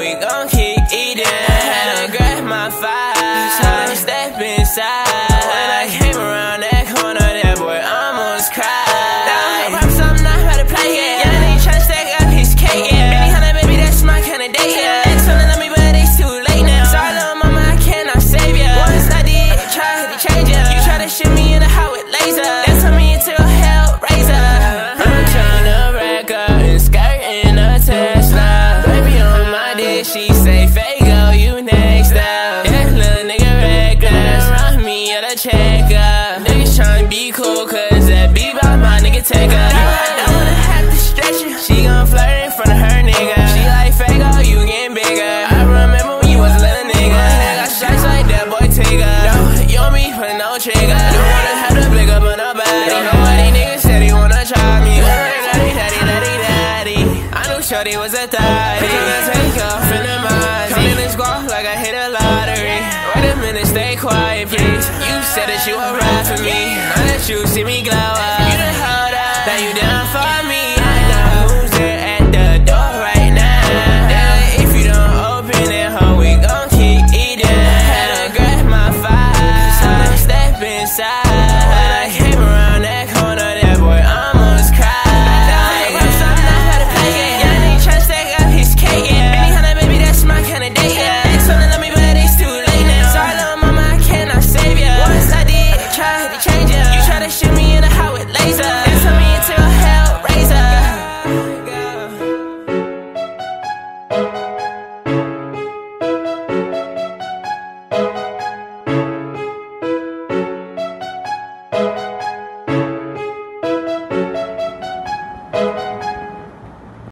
we gon' keep eating. I had to grab my fire. Each time I step inside. Say, Faygo, you next up. Yeah, little nigga reckless. Run me at a checkup. Niggas tryna be cool, cause that beat by my nigga take up. shorty was a thotty. Pick take off friend of mine. Come in this squad like I hit a lottery. Wait a minute, stay quiet, please. You said that you would ride for me. Now that you see me glow up, you done held up. Now you done